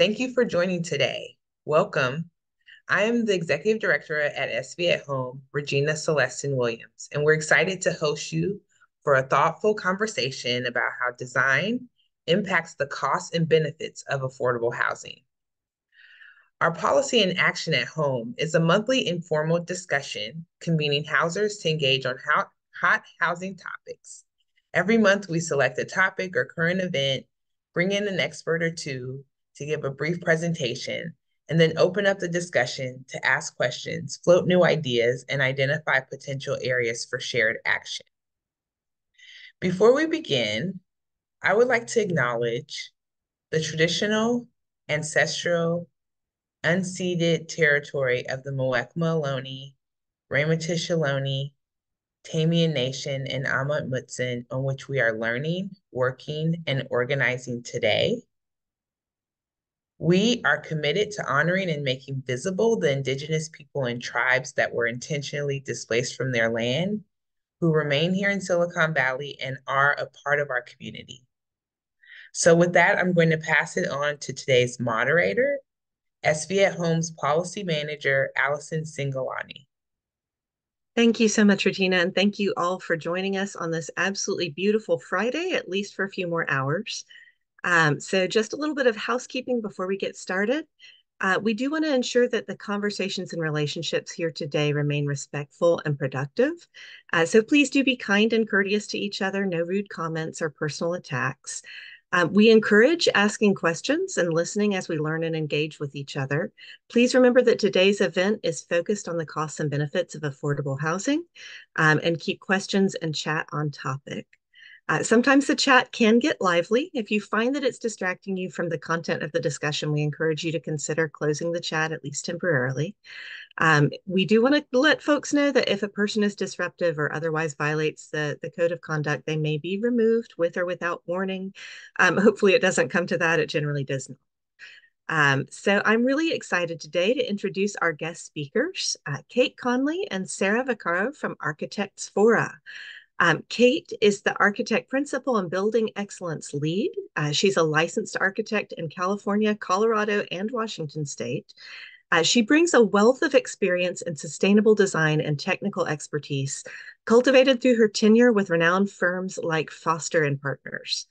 Thank you for joining today. Welcome. I am the Executive Director at SV at Home, Regina Celestin Williams, and we're excited to host you for a thoughtful conversation about how design impacts the costs and benefits of affordable housing. Our Policy in Action at Home is a monthly informal discussion convening housers to engage on hot housing topics. Every month, we select a topic or current event, bring in an expert or two, to give a brief presentation, and then open up the discussion to ask questions, float new ideas, and identify potential areas for shared action. Before we begin, I would like to acknowledge the traditional, ancestral, unceded territory of the Muwekma Ohlone, Ramaytush Ohlone, Tamien Nation, and Amah Mutsun on which we are learning, working, and organizing today we are committed to honoring and making visible the indigenous people and tribes that were intentionally displaced from their land, who remain here in Silicon Valley and are a part of our community. So with that, I'm going to pass it on to today's moderator, SV at Home's Policy Manager, Alison Cingolani. Thank you so much, Regina, and thank you all for joining us on this absolutely beautiful Friday, at least for a few more hours. Um, so just a little bit of housekeeping before we get started. Uh, we do want to ensure that the conversations and relationships here today remain respectful and productive. Uh, so please do be kind and courteous to each other, no rude comments or personal attacks. Um, we encourage asking questions and listening as we learn and engage with each other. Please remember that today's event is focused on the costs and benefits of affordable housing um, and keep questions and chat on topic. Uh, sometimes the chat can get lively. If you find that it's distracting you from the content of the discussion, we encourage you to consider closing the chat at least temporarily. Um, we do want to let folks know that if a person is disruptive or otherwise violates the, the code of conduct, they may be removed with or without warning. Um, hopefully it doesn't come to that. It generally does not. Um, so I'm really excited today to introduce our guest speakers, uh, Kate Conley and Sarah Vaccaro from Architects Fora. Um, Kate is the architect principal and building excellence lead. Uh, she's a licensed architect in California, Colorado, and Washington state. Uh, she brings a wealth of experience in sustainable design and technical expertise cultivated through her tenure with renowned firms like Foster and Partners.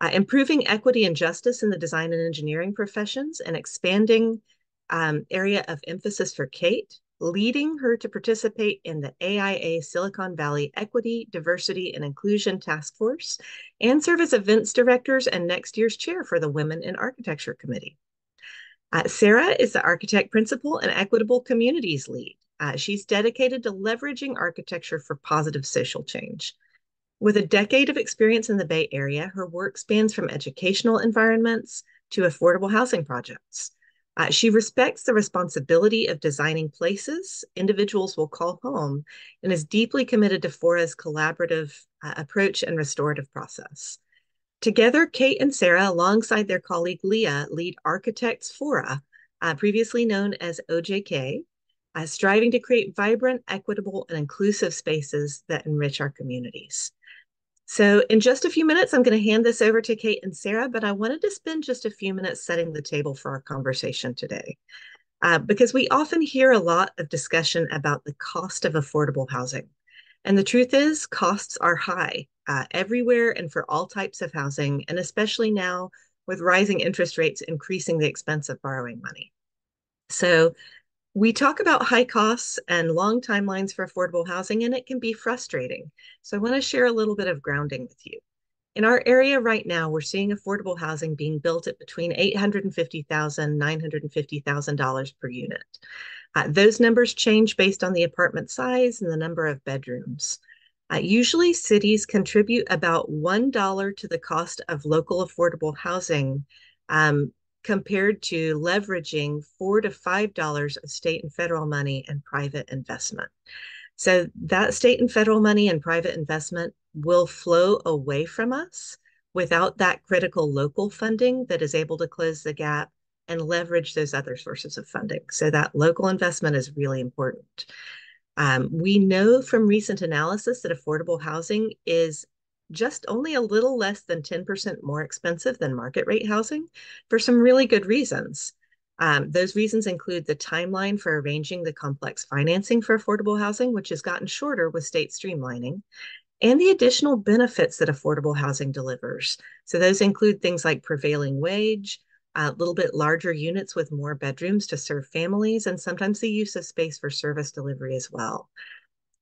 Uh, improving equity and justice in the design and engineering professions and expanding um, area of emphasis for Kate leading her to participate in the AIA Silicon Valley Equity, Diversity, and Inclusion Task Force and serve as events directors and next year's chair for the Women in Architecture Committee. Uh, Sarah is the architect principal and equitable communities lead. Uh, she's dedicated to leveraging architecture for positive social change. With a decade of experience in the Bay Area, her work spans from educational environments to affordable housing projects. Uh, she respects the responsibility of designing places individuals will call home and is deeply committed to Fora's collaborative uh, approach and restorative process. Together, Kate and Sarah, alongside their colleague Leah, lead Architects Fora, uh, previously known as OJK, uh, striving to create vibrant, equitable, and inclusive spaces that enrich our communities. So in just a few minutes, I'm going to hand this over to Kate and Sarah, but I wanted to spend just a few minutes setting the table for our conversation today. Uh, because we often hear a lot of discussion about the cost of affordable housing. And the truth is, costs are high uh, everywhere and for all types of housing, and especially now with rising interest rates increasing the expense of borrowing money. So we talk about high costs and long timelines for affordable housing, and it can be frustrating. So I want to share a little bit of grounding with you. In our area right now, we're seeing affordable housing being built at between $850,000 $950,000 per unit. Uh, those numbers change based on the apartment size and the number of bedrooms. Uh, usually, cities contribute about $1 to the cost of local affordable housing um, compared to leveraging four to five dollars of state and federal money and private investment. So that state and federal money and private investment will flow away from us without that critical local funding that is able to close the gap and leverage those other sources of funding. So that local investment is really important. Um, we know from recent analysis that affordable housing is just only a little less than 10% more expensive than market rate housing for some really good reasons. Um, those reasons include the timeline for arranging the complex financing for affordable housing, which has gotten shorter with state streamlining, and the additional benefits that affordable housing delivers. So those include things like prevailing wage, a little bit larger units with more bedrooms to serve families, and sometimes the use of space for service delivery as well.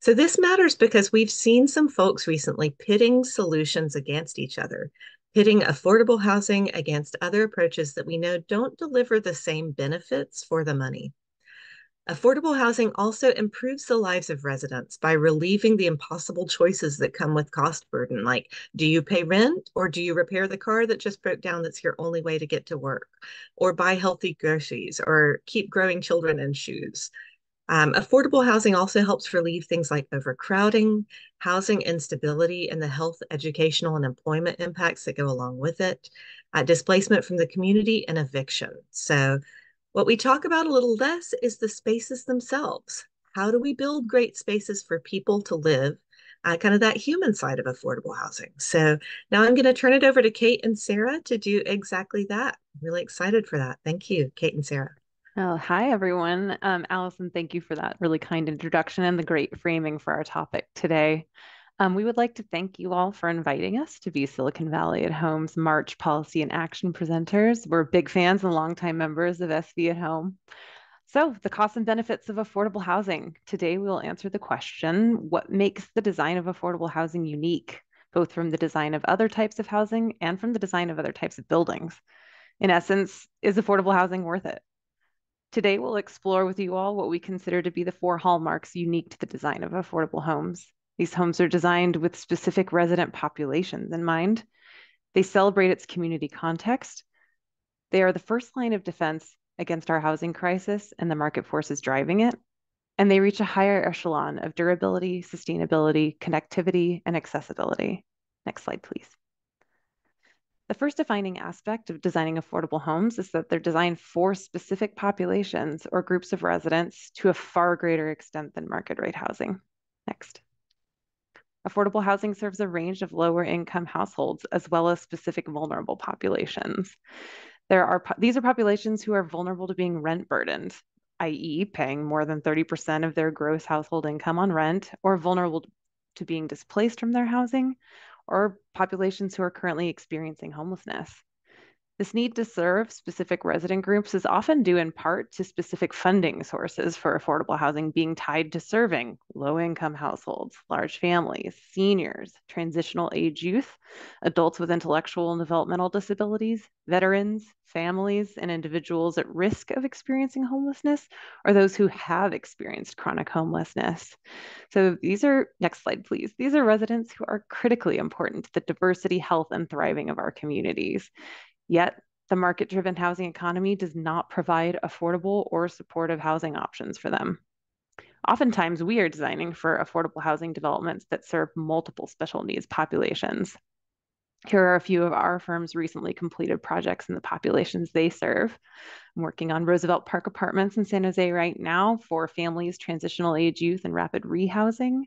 So this matters because we've seen some folks recently pitting solutions against each other, pitting affordable housing against other approaches that we know don't deliver the same benefits for the money. Affordable housing also improves the lives of residents by relieving the impossible choices that come with cost burden, like do you pay rent or do you repair the car that just broke down that's your only way to get to work, or buy healthy groceries, or keep growing children in shoes. Um, affordable housing also helps relieve things like overcrowding, housing instability, and the health, educational, and employment impacts that go along with it, uh, displacement from the community, and eviction. So, what we talk about a little less is the spaces themselves. How do we build great spaces for people to live? Uh, kind of that human side of affordable housing. So now I'm going to turn it over to Kate and Sarah to do exactly that. I'm really excited for that. Thank you, Kate and Sarah. Oh, hi, everyone. Um, Alison, thank you for that really kind introduction and the great framing for our topic today. Um, we would like to thank you all for inviting us to be Silicon Valley at Home's March Policy in Action presenters. We're big fans and longtime members of SV at Home. So, the costs and benefits of affordable housing. Today, we will answer the question what makes the design of affordable housing unique, both from the design of other types of housing and from the design of other types of buildings? In essence, is affordable housing worth it? Today, we'll explore with you all what we consider to be the four hallmarks unique to the design of affordable homes. These homes are designed with specific resident populations in mind. They celebrate its community context. They are the first line of defense against our housing crisis and the market forces driving it. And they reach a higher echelon of durability, sustainability, connectivity, and accessibility. Next slide, please. The first defining aspect of designing affordable homes is that they're designed for specific populations or groups of residents to a far greater extent than market rate housing. Next. Affordable housing serves a range of lower income households as well as specific vulnerable populations. There are these are populations who are vulnerable to being rent burdened, i.e., paying more than 30% of their gross household income on rent, or vulnerable to being displaced from their housing, or populations who are currently experiencing homelessness. This need to serve specific resident groups is often due in part to specific funding sources for affordable housing being tied to serving low income households, large families, seniors, transitional age youth, adults with intellectual and developmental disabilities, veterans, families, and individuals at risk of experiencing homelessness, or those who have experienced chronic homelessness. So these are, next slide, please. These are residents who are critically important to the diversity, health, and thriving of our communities. Yet, the market driven housing economy does not provide affordable or supportive housing options for them. Oftentimes, we are designing for affordable housing developments that serve multiple special needs populations. Here are a few of our firm's recently completed projects in the populations they serve. I'm working on Roosevelt Park Apartments in San Jose right now for families, transitional age youth, and rapid rehousing.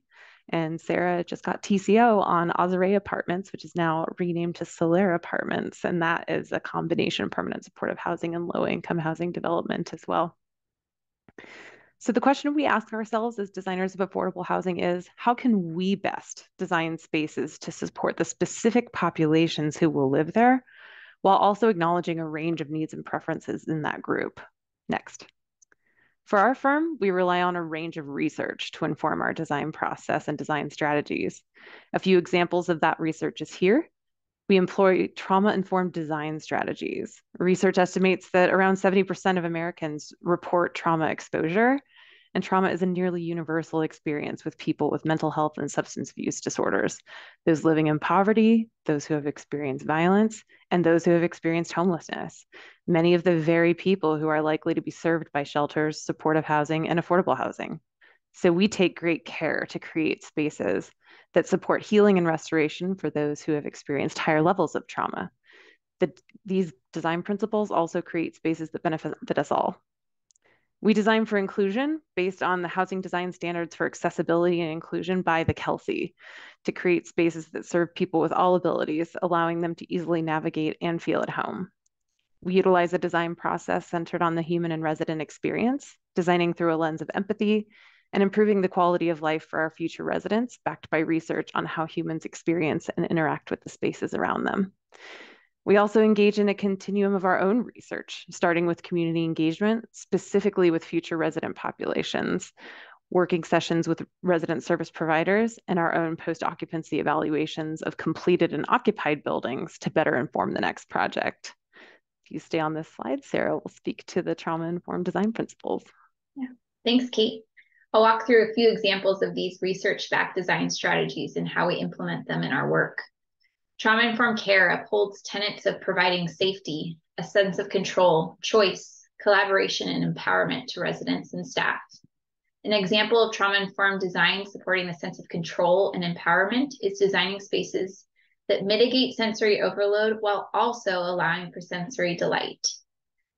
And Sarah just got TCO on Ozare Apartments, which is now renamed to Solaire Apartments. And that is a combination permanent supportive housing and low income housing development as well. So the question we ask ourselves as designers of affordable housing is, how can we best design spaces to support the specific populations who will live there, while also acknowledging a range of needs and preferences in that group? Next. For our firm, we rely on a range of research to inform our design process and design strategies. A few examples of that research is here. We employ trauma informed design strategies. Research estimates that around 70% of Americans report trauma exposure, and trauma is a nearly universal experience with people with mental health and substance abuse disorders, those living in poverty, those who have experienced violence, and those who have experienced homelessness. Many of the very people who are likely to be served by shelters, supportive housing, and affordable housing. So we take great care to create spaces that support healing and restoration for those who have experienced higher levels of trauma. The, these design principles also create spaces that benefit us all. We design for inclusion based on the housing design standards for accessibility and inclusion by the Kelsey to create spaces that serve people with all abilities, allowing them to easily navigate and feel at home. We utilize a design process centered on the human and resident experience, designing through a lens of empathy and improving the quality of life for our future residents, backed by research on how humans experience and interact with the spaces around them. We also engage in a continuum of our own research, starting with community engagement, specifically with future resident populations, working sessions with resident service providers, and our own post-occupancy evaluations of completed and occupied buildings to better inform the next project. If you stay on this slide, Sarah will speak to the trauma-informed design principles. Yeah, thanks, Kate. I'll walk through a few examples of these research-backed design strategies and how we implement them in our work. Trauma informed care upholds tenets of providing safety, a sense of control, choice, collaboration, and empowerment to residents and staff. An example of trauma informed design supporting the sense of control and empowerment is designing spaces that mitigate sensory overload while also allowing for sensory delight.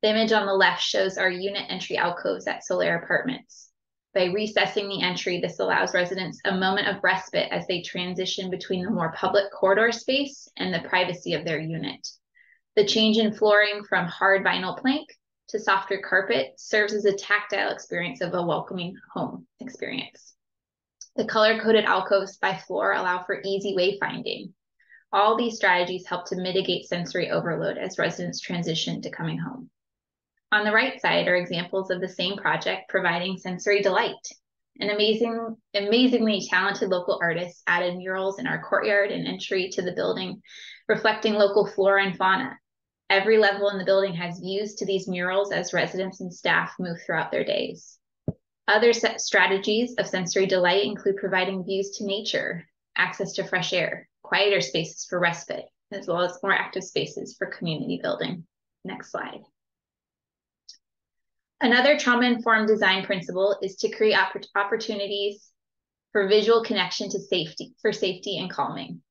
The image on the left shows our unit entry alcoves at Solaire Apartments. By recessing the entry, this allows residents a moment of respite as they transition between the more public corridor space and the privacy of their unit. The change in flooring from hard vinyl plank to softer carpet serves as a tactile experience of a welcoming home experience. The color-coded alcoves by floor allow for easy wayfinding. All these strategies help to mitigate sensory overload as residents transition to coming home. On the right side are examples of the same project providing sensory delight. An amazing, amazingly talented local artist added murals in our courtyard and entry to the building, reflecting local flora and fauna. Every level in the building has views to these murals as residents and staff move throughout their days. Other strategies of sensory delight include providing views to nature, access to fresh air, quieter spaces for respite, as well as more active spaces for community building. Next slide. Another trauma-informed design principle is to create opp opportunities for visual connection to safety, for safety and calming.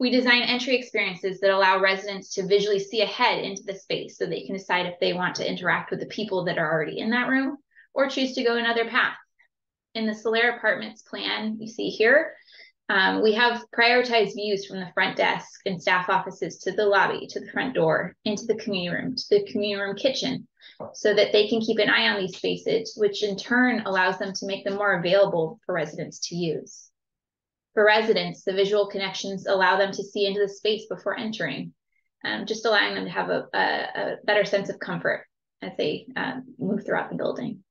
We design entry experiences that allow residents to visually see ahead into the space so they can decide if they want to interact with the people that are already in that room or choose to go another path. In the Solaire Apartments plan you see here, um, we have prioritized views from the front desk and staff offices to the lobby, to the front door, into the community room, to the community room kitchen, so that they can keep an eye on these spaces, which in turn allows them to make them more available for residents to use. For residents, the visual connections allow them to see into the space before entering, um, just allowing them to have a, a, a better sense of comfort as they um, move throughout the building.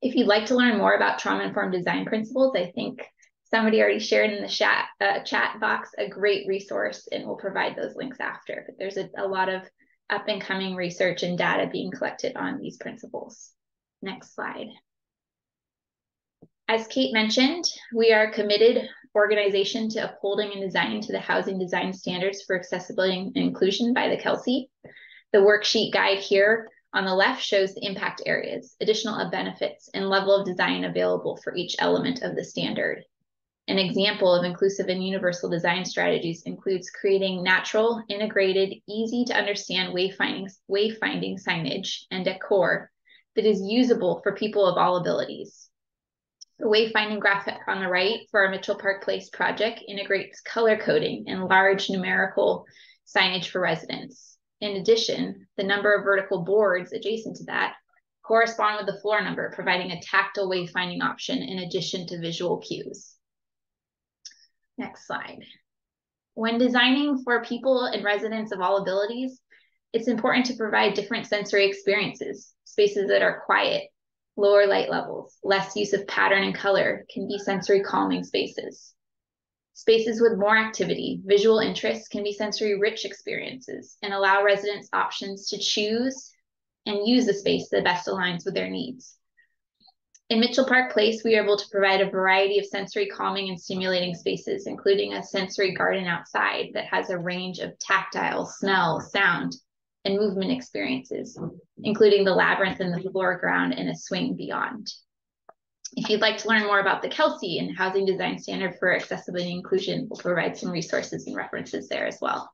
If you'd like to learn more about trauma-informed design principles, I think somebody already shared in the chat, uh, chat box a great resource and we'll provide those links after. But there's a, a lot of up and coming research and data being collected on these principles. Next slide. As Kate mentioned, we are a committed organization to upholding and designing to the housing design standards for accessibility and inclusion by the Kelsey. The worksheet guide here on the left shows the impact areas, additional benefits, and level of design available for each element of the standard. An example of inclusive and universal design strategies includes creating natural, integrated, easy to understand wayfinding, wayfinding signage and decor that is usable for people of all abilities. The wayfinding graphic on the right for our Mitchell Park Place project integrates color coding and large numerical signage for residents. In addition, the number of vertical boards adjacent to that correspond with the floor number, providing a tactile wayfinding option in addition to visual cues. Next slide. When designing for people and residents of all abilities, it's important to provide different sensory experiences. Spaces that are quiet, lower light levels, less use of pattern and color can be sensory calming spaces. Spaces with more activity, visual interests can be sensory rich experiences and allow residents options to choose and use the space that best aligns with their needs. In Mitchell Park Place, we are able to provide a variety of sensory calming and stimulating spaces, including a sensory garden outside that has a range of tactile, smell, sound, and movement experiences, including the labyrinth in the floor ground and a swing beyond. If you'd like to learn more about the Kelsey and Housing Design Standard for Accessibility and Inclusion, we'll provide some resources and references there as well.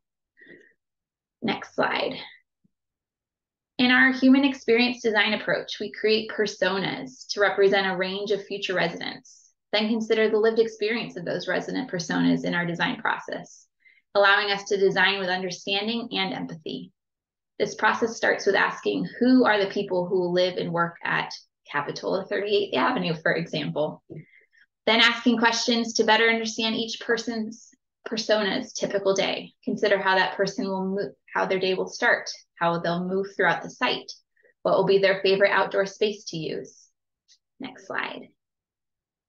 Next slide. In our human experience design approach, we create personas to represent a range of future residents, then consider the lived experience of those resident personas in our design process, allowing us to design with understanding and empathy. This process starts with asking who are the people who live and work at Capitola 38th Avenue, for example. Then asking questions to better understand each person's persona's typical day. Consider how that person will move, how their day will start, how they'll move throughout the site, what will be their favorite outdoor space to use. Next slide.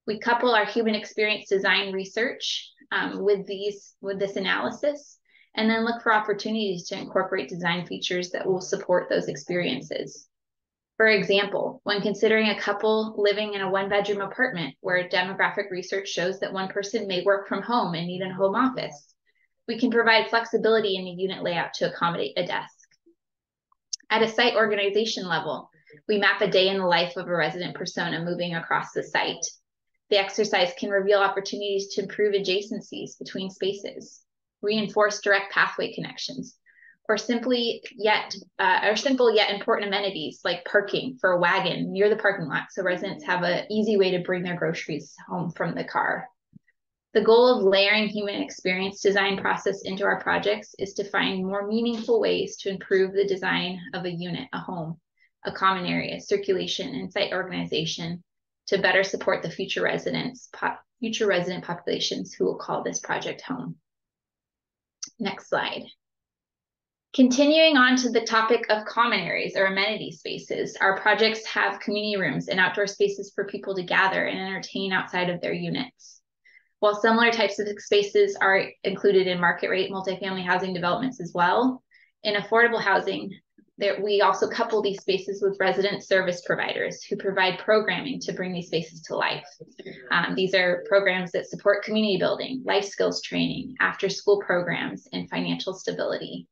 We couple our human experience design research um, with these with this analysis, and then look for opportunities to incorporate design features that will support those experiences. For example, when considering a couple living in a one bedroom apartment where demographic research shows that one person may work from home and need a home office, we can provide flexibility in the unit layout to accommodate a desk. At a site organization level, we map a day in the life of a resident persona moving across the site. The exercise can reveal opportunities to improve adjacencies between spaces, reinforce direct pathway connections, or simply yet uh, or simple yet important amenities like parking for a wagon near the parking lot so residents have an easy way to bring their groceries home from the car. The goal of layering human experience design process into our projects is to find more meaningful ways to improve the design of a unit, a home, a common area, circulation, and site organization to better support the future residents, future resident populations who will call this project home. Next slide. Continuing on to the topic of common areas or amenity spaces, our projects have community rooms and outdoor spaces for people to gather and entertain outside of their units. While similar types of spaces are included in market rate multifamily housing developments as well, in affordable housing, we also couple these spaces with resident service providers who provide programming to bring these spaces to life. Um, these are programs that support community building, life skills training, after school programs, and financial stability.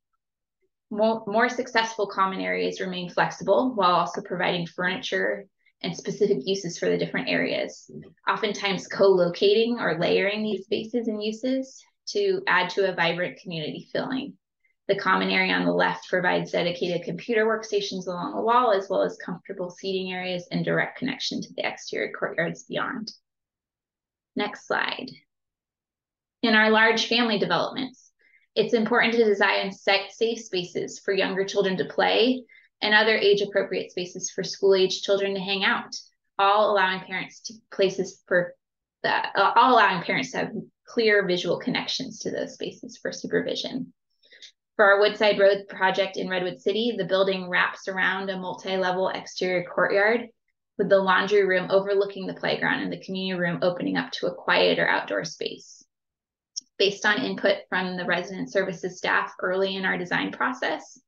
More, more successful common areas remain flexible while also providing furniture and specific uses for the different areas. Oftentimes co-locating or layering these spaces and uses to add to a vibrant community feeling. The common area on the left provides dedicated computer workstations along the wall, as well as comfortable seating areas and direct connection to the exterior courtyards beyond. Next slide. In our large family developments, it's important to design safe spaces for younger children to play and other age appropriate spaces for school age children to hang out, all allowing parents to places for that, uh, all allowing parents to have clear visual connections to those spaces for supervision. For our Woodside Road project in Redwood City, the building wraps around a multi-level exterior courtyard with the laundry room overlooking the playground and the community room opening up to a quieter outdoor space based on input from the resident services staff early in our design process.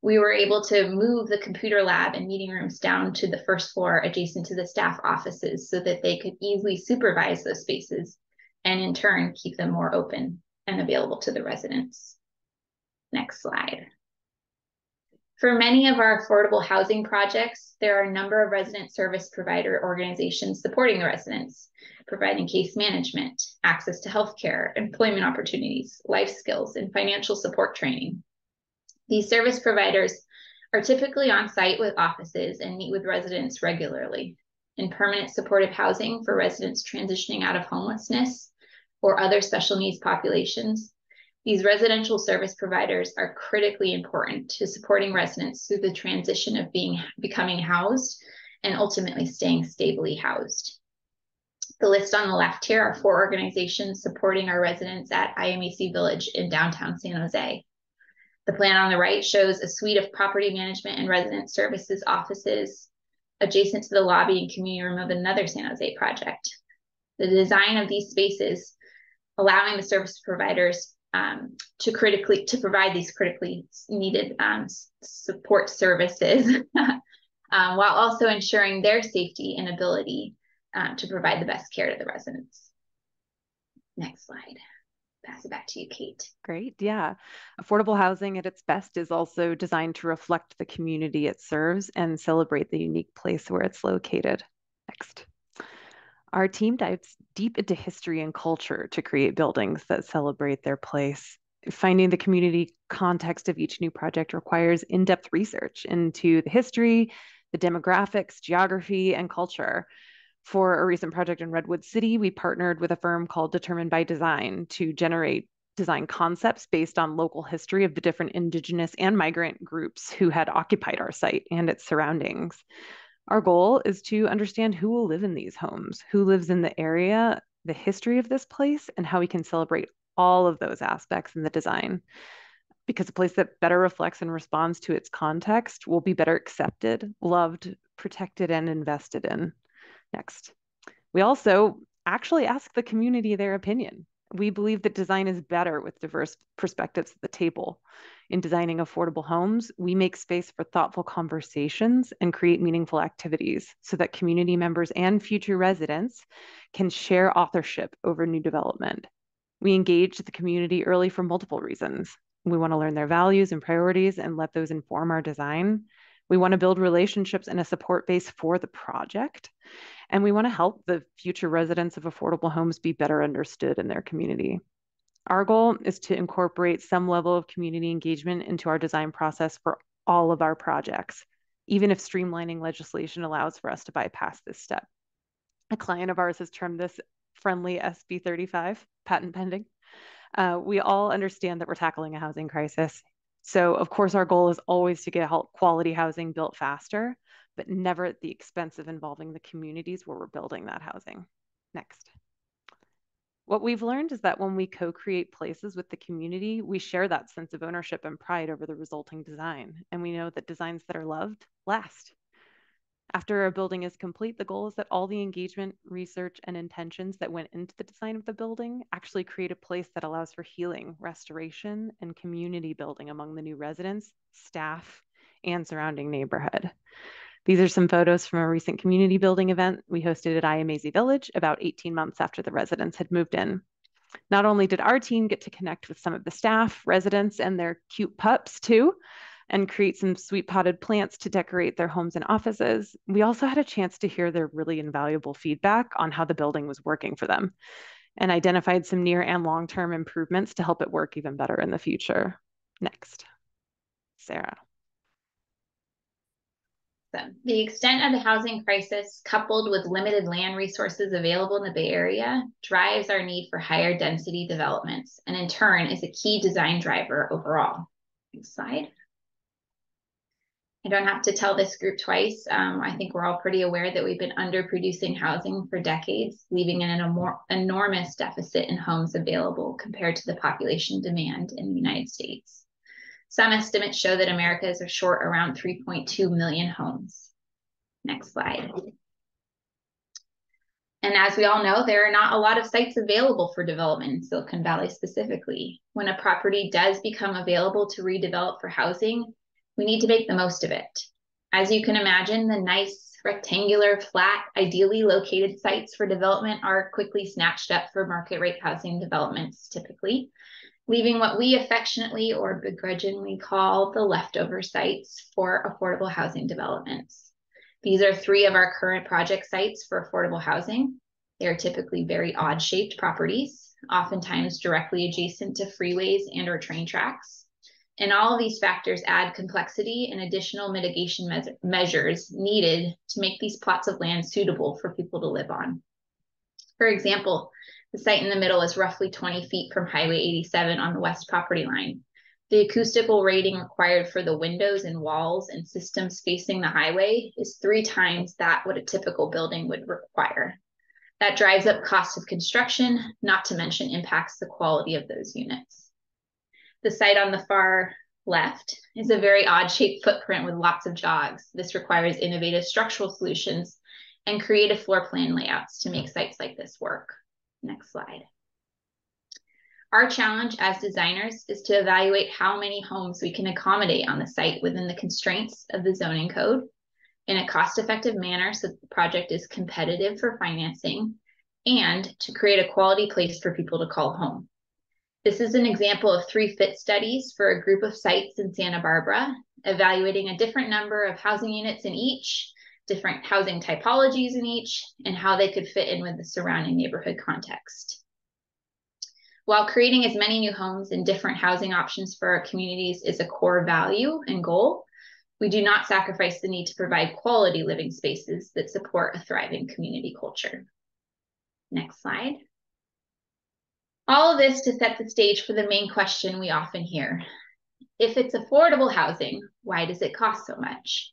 We were able to move the computer lab and meeting rooms down to the first floor adjacent to the staff offices so that they could easily supervise those spaces and in turn keep them more open and available to the residents. Next slide. For many of our affordable housing projects, there are a number of resident service provider organizations supporting the residents providing case management, access to healthcare, employment opportunities, life skills, and financial support training. These service providers are typically on site with offices and meet with residents regularly. In permanent supportive housing for residents transitioning out of homelessness or other special needs populations, these residential service providers are critically important to supporting residents through the transition of being becoming housed and ultimately staying stably housed. The list on the left here are four organizations supporting our residents at IMAC Village in downtown San Jose. The plan on the right shows a suite of property management and resident services offices adjacent to the lobby and community room of another San Jose project. The design of these spaces, allowing the service providers um, to critically to provide these critically needed um, support services, um, while also ensuring their safety and ability um, to provide the best care to the residents. Next slide. Pass it back to you, Kate. Great. Yeah. Affordable housing at its best is also designed to reflect the community it serves and celebrate the unique place where it's located. Next. Our team dives deep into history and culture to create buildings that celebrate their place. Finding the community context of each new project requires in-depth research into the history, the demographics, geography, and culture. For a recent project in Redwood City, we partnered with a firm called Determined by Design to generate design concepts based on local history of the different indigenous and migrant groups who had occupied our site and its surroundings. Our goal is to understand who will live in these homes, who lives in the area, the history of this place, and how we can celebrate all of those aspects in the design. Because a place that better reflects and responds to its context will be better accepted, loved, protected, and invested in. Next. We also actually ask the community their opinion. We believe that design is better with diverse perspectives at the table. In designing affordable homes, we make space for thoughtful conversations and create meaningful activities so that community members and future residents can share authorship over new development. We engage the community early for multiple reasons. We want to learn their values and priorities and let those inform our design. We want to build relationships and a support base for the project. And we want to help the future residents of affordable homes be better understood in their community. Our goal is to incorporate some level of community engagement into our design process for all of our projects, even if streamlining legislation allows for us to bypass this step. A client of ours has termed this friendly SB 35, patent pending. Uh, we all understand that we're tackling a housing crisis. So, of course, our goal is always to get quality housing built faster, but never at the expense of involving the communities where we're building that housing. Next. What we've learned is that when we co create places with the community, we share that sense of ownership and pride over the resulting design. And we know that designs that are loved last. After a building is complete, the goal is that all the engagement, research, and intentions that went into the design of the building actually create a place that allows for healing, restoration, and community building among the new residents, staff, and surrounding neighborhood. These are some photos from a recent community building event we hosted at IAMAZE Village about 18 months after the residents had moved in. Not only did our team get to connect with some of the staff, residents, and their cute pups too, and create some sweet potted plants to decorate their homes and offices, we also had a chance to hear their really invaluable feedback on how the building was working for them and identified some near and long term improvements to help it work even better in the future. Next, Sarah. So, the extent of the housing crisis, coupled with limited land resources available in the Bay Area, drives our need for higher density developments, and in turn is a key design driver overall. Next slide. I don't have to tell this group twice. Um, I think we're all pretty aware that we've been underproducing housing for decades, leaving an enormous deficit in homes available compared to the population demand in the United States. Some estimates show that America is short around 3.2 million homes. Next slide. And as we all know, there are not a lot of sites available for development in Silicon Valley specifically. When a property does become available to redevelop for housing, we need to make the most of it. As you can imagine, the nice rectangular, flat, ideally located sites for development are quickly snatched up for market rate housing developments typically, leaving what we affectionately or begrudgingly call the leftover sites for affordable housing developments. These are three of our current project sites for affordable housing. They are typically very odd shaped properties, oftentimes directly adjacent to freeways and or train tracks. And all of these factors add complexity and additional mitigation me measures needed to make these plots of land suitable for people to live on. For example, the site in the middle is roughly 20 feet from Highway 87 on the west property line. The acoustical rating required for the windows and walls and systems facing the highway is three times that what a typical building would require. That drives up cost of construction, not to mention impacts the quality of those units. The site on the far left is a very odd shaped footprint with lots of jogs. This requires innovative structural solutions and creative floor plan layouts to make sites like this work. Next slide. Our challenge as designers is to evaluate how many homes we can accommodate on the site within the constraints of the zoning code in a cost-effective manner so that the project is competitive for financing and to create a quality place for people to call home. This is an example of three fit studies for a group of sites in Santa Barbara, evaluating a different number of housing units in each, different housing typologies in each, and how they could fit in with the surrounding neighborhood context. While creating as many new homes and different housing options for our communities is a core value and goal, we do not sacrifice the need to provide quality living spaces that support a thriving community culture. Next slide. All of this to set the stage for the main question we often hear. If it's affordable housing, why does it cost so much?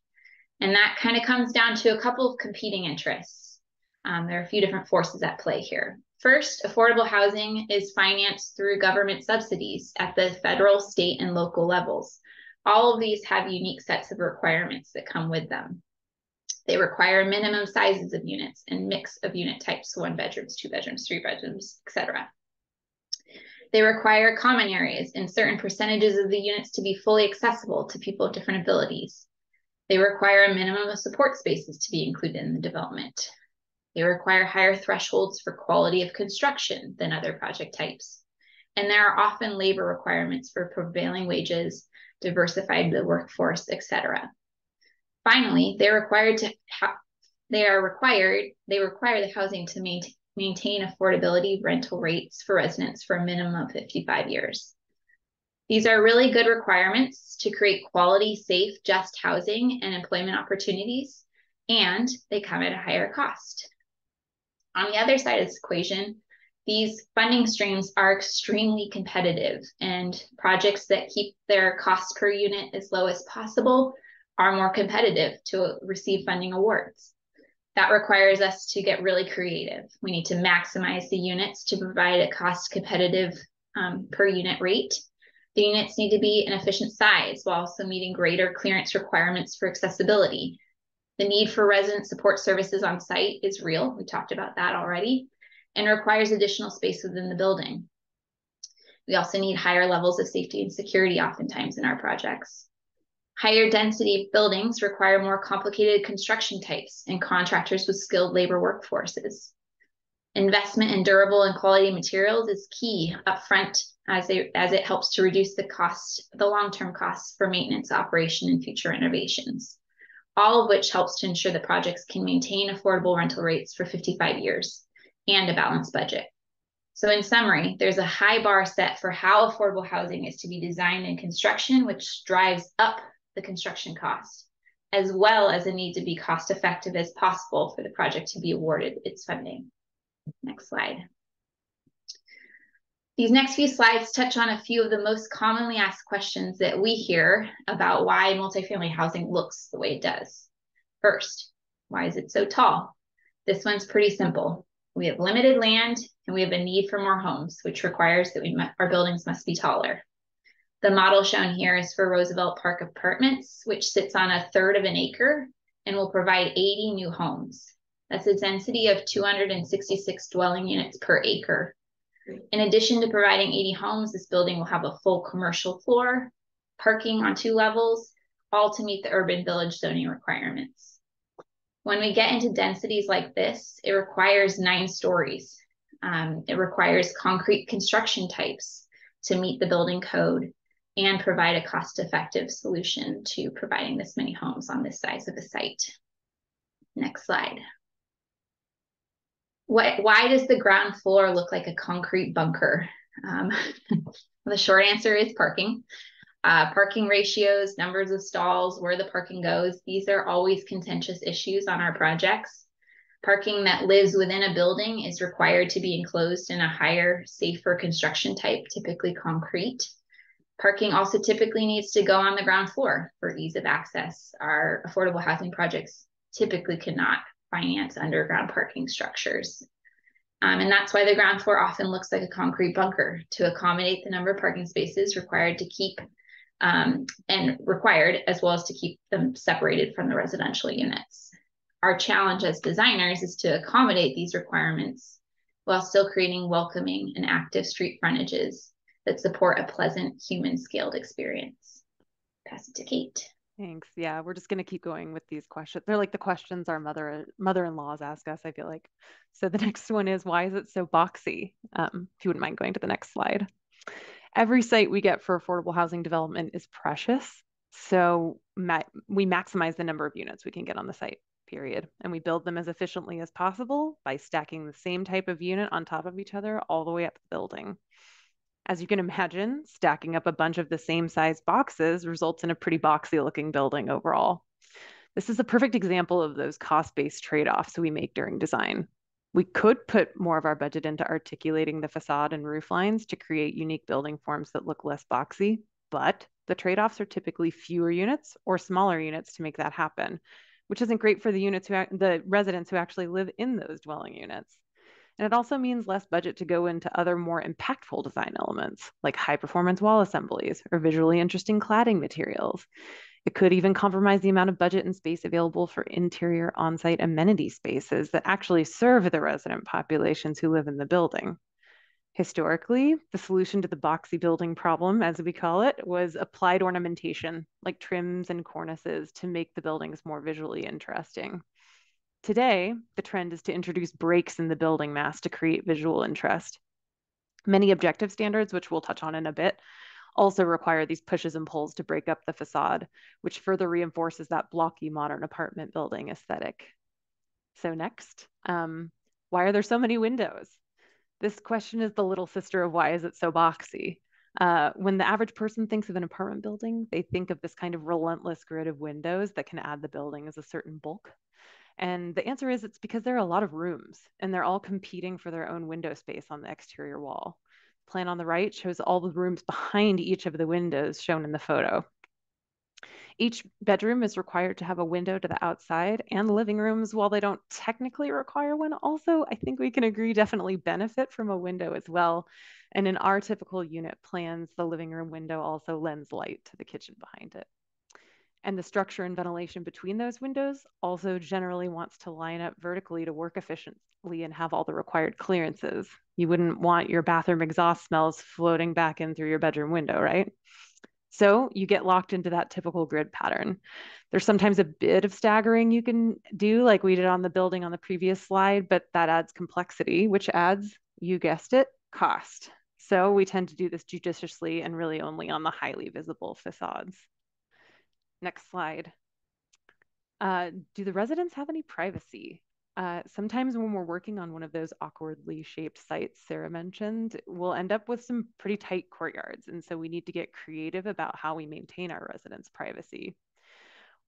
And that kind of comes down to a couple of competing interests. Um, there are a few different forces at play here. First, affordable housing is financed through government subsidies at the federal, state, and local levels. All of these have unique sets of requirements that come with them. They require minimum sizes of units and mix of unit types, one bedrooms, two bedrooms, three bedrooms, etc. They require common areas and certain percentages of the units to be fully accessible to people of different abilities. They require a minimum of support spaces to be included in the development. They require higher thresholds for quality of construction than other project types. And there are often labor requirements for prevailing wages, diversified the workforce, etc. Finally, they're required to they are required they require the housing to maintain maintain affordability rental rates for residents for a minimum of 55 years. These are really good requirements to create quality, safe, just housing and employment opportunities, and they come at a higher cost. On the other side of this equation, these funding streams are extremely competitive and projects that keep their cost per unit as low as possible are more competitive to receive funding awards. That requires us to get really creative. We need to maximize the units to provide a cost competitive um, per unit rate. The units need to be an efficient size while also meeting greater clearance requirements for accessibility the need for resident support services on site is real. We talked about that already and requires additional space within the building. We also need higher levels of safety and security oftentimes in our projects. Higher density buildings require more complicated construction types and contractors with skilled labor workforces. Investment in durable and quality materials is key upfront as, they, as it helps to reduce the cost, the long-term costs for maintenance, operation, and future renovations, all of which helps to ensure the projects can maintain affordable rental rates for 55 years and a balanced budget. So in summary, there's a high bar set for how affordable housing is to be designed and construction, which drives up the construction cost, as well as a need to be cost effective as possible for the project to be awarded its funding. Next slide. These next few slides touch on a few of the most commonly asked questions that we hear about why multifamily housing looks the way it does. First, why is it so tall? This one's pretty simple. We have limited land and we have a need for more homes, which requires that we our buildings must be taller. The model shown here is for Roosevelt Park Apartments, which sits on a third of an acre and will provide 80 new homes. That's a density of 266 dwelling units per acre in addition to providing 80 homes, this building will have a full commercial floor, parking on two levels, all to meet the urban village zoning requirements. When we get into densities like this, it requires nine stories. Um, it requires concrete construction types to meet the building code and provide a cost-effective solution to providing this many homes on this size of a site. Next slide. What, why does the ground floor look like a concrete bunker? Um, the short answer is parking. Uh, parking ratios, numbers of stalls, where the parking goes, these are always contentious issues on our projects. Parking that lives within a building is required to be enclosed in a higher, safer construction type, typically concrete. Parking also typically needs to go on the ground floor for ease of access. Our affordable housing projects typically cannot finance underground parking structures. Um, and that's why the ground floor often looks like a concrete bunker to accommodate the number of parking spaces required to keep um, and required, as well as to keep them separated from the residential units. Our challenge as designers is to accommodate these requirements while still creating welcoming and active street frontages that support a pleasant human scaled experience. Pass it to Kate. Thanks. Yeah, we're just going to keep going with these questions. They're like the questions our mother mother-in-laws ask us, I feel like. So the next one is why is it so boxy? Um, if you wouldn't mind going to the next slide. Every site we get for affordable housing development is precious. So ma we maximize the number of units we can get on the site, period. And we build them as efficiently as possible by stacking the same type of unit on top of each other all the way up the building. As you can imagine, stacking up a bunch of the same size boxes results in a pretty boxy looking building overall. This is a perfect example of those cost-based trade-offs we make during design. We could put more of our budget into articulating the facade and roof lines to create unique building forms that look less boxy, but the trade-offs are typically fewer units or smaller units to make that happen, which isn't great for the units who the residents who actually live in those dwelling units. And it also means less budget to go into other more impactful design elements, like high performance wall assemblies or visually interesting cladding materials. It could even compromise the amount of budget and space available for interior on-site amenity spaces that actually serve the resident populations who live in the building. Historically, the solution to the boxy building problem, as we call it, was applied ornamentation, like trims and cornices, to make the buildings more visually interesting. Today, the trend is to introduce breaks in the building mass to create visual interest. Many objective standards, which we'll touch on in a bit, also require these pushes and pulls to break up the facade, which further reinforces that blocky modern apartment building aesthetic. So next, um, why are there so many windows? This question is the little sister of why is it so boxy? Uh, when the average person thinks of an apartment building, they think of this kind of relentless grid of windows that can add the building as a certain bulk. And the answer is it's because there are a lot of rooms and they're all competing for their own window space on the exterior wall. The plan on the right shows all the rooms behind each of the windows shown in the photo. Each bedroom is required to have a window to the outside, and living rooms, while they don't technically require one, also, I think we can agree, definitely benefit from a window as well. And in our typical unit plans, the living room window also lends light to the kitchen behind it. And the structure and ventilation between those windows also generally wants to line up vertically to work efficiently and have all the required clearances. You wouldn't want your bathroom exhaust smells floating back in through your bedroom window, right? So you get locked into that typical grid pattern. There's sometimes a bit of staggering you can do, like we did on the building on the previous slide, but that adds complexity, which adds, you guessed it, cost. So we tend to do this judiciously and really only on the highly visible facades. Next slide. Uh, do the residents have any privacy? Uh, sometimes when we're working on one of those awkwardly shaped sites Sarah mentioned, we'll end up with some pretty tight courtyards. And so we need to get creative about how we maintain our residents' privacy.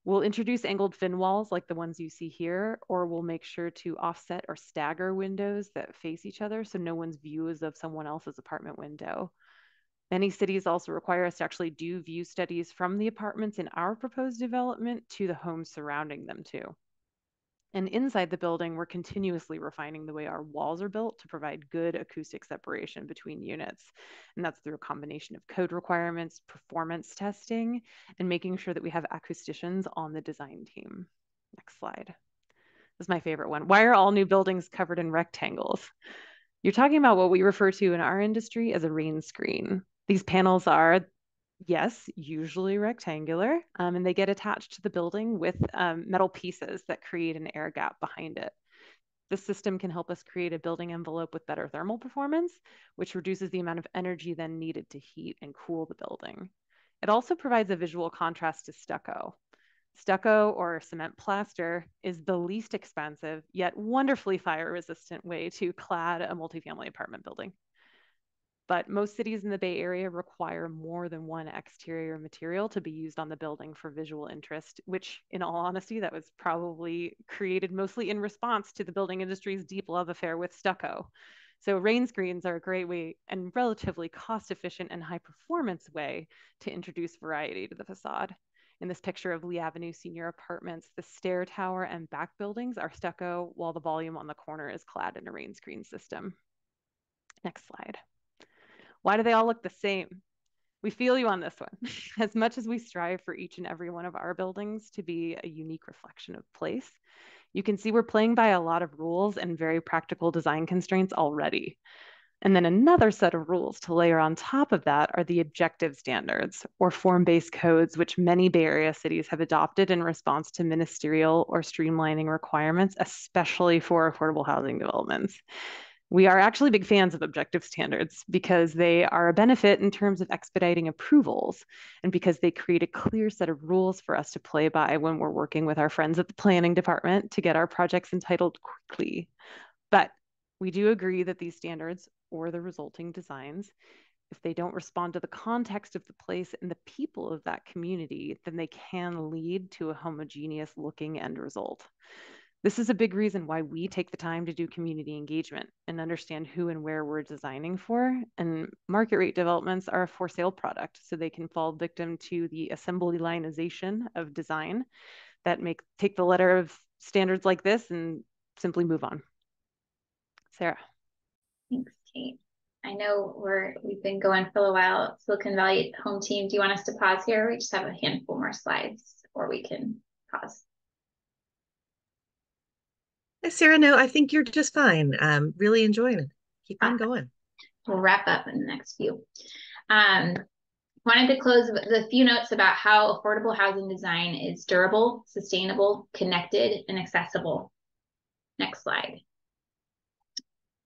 We'll introduce angled fin walls like the ones you see here, or we'll make sure to offset or stagger windows that face each other so no one's view is of someone else's apartment window. Many cities also require us to actually do view studies from the apartments in our proposed development to the homes surrounding them too. And inside the building, we're continuously refining the way our walls are built to provide good acoustic separation between units. And that's through a combination of code requirements, performance testing, and making sure that we have acousticians on the design team. Next slide. This is my favorite one. Why are all new buildings covered in rectangles? You're talking about what we refer to in our industry as a rain screen. These panels are, yes, usually rectangular, um, and they get attached to the building with um, metal pieces that create an air gap behind it. This system can help us create a building envelope with better thermal performance, which reduces the amount of energy then needed to heat and cool the building. It also provides a visual contrast to stucco. Stucco or cement plaster is the least expensive, yet wonderfully fire resistant way to clad a multifamily apartment building but most cities in the Bay Area require more than one exterior material to be used on the building for visual interest, which, in all honesty, that was probably created mostly in response to the building industry's deep love affair with stucco. So rain screens are a great way and relatively cost efficient and high performance way to introduce variety to the facade. In this picture of Lee Avenue Senior Apartments, the stair tower and back buildings are stucco while the volume on the corner is clad in a rain screen system. Next slide. Why do they all look the same? We feel you on this one. as much as we strive for each and every one of our buildings to be a unique reflection of place, you can see we're playing by a lot of rules and very practical design constraints already. And then another set of rules to layer on top of that are the objective standards or form based codes, which many Bay Area cities have adopted in response to ministerial or streamlining requirements, especially for affordable housing developments. We are actually big fans of objective standards because they are a benefit in terms of expediting approvals and because they create a clear set of rules for us to play by when we're working with our friends at the planning department to get our projects entitled quickly. But we do agree that these standards or the resulting designs if they don't respond to the context of the place and the people of that community, then they can lead to a homogeneous looking end result. This is a big reason why we take the time to do community engagement and understand who and where we're designing for. And market rate developments are a for sale product, so they can fall victim to the assembly lineization of design that make take the letter of standards like this and simply move on. Sarah. Thanks, Kate. I know we're we've been going for a while. Silicon Valley home team. Do you want us to pause here? We just have a handful more slides, or we can pause. Sarah, no, I think you're just fine. Um, really enjoying it. Keep on going. We'll wrap up in the next few. Um, wanted to close with a few notes about how affordable housing design is durable, sustainable, connected, and accessible. Next slide.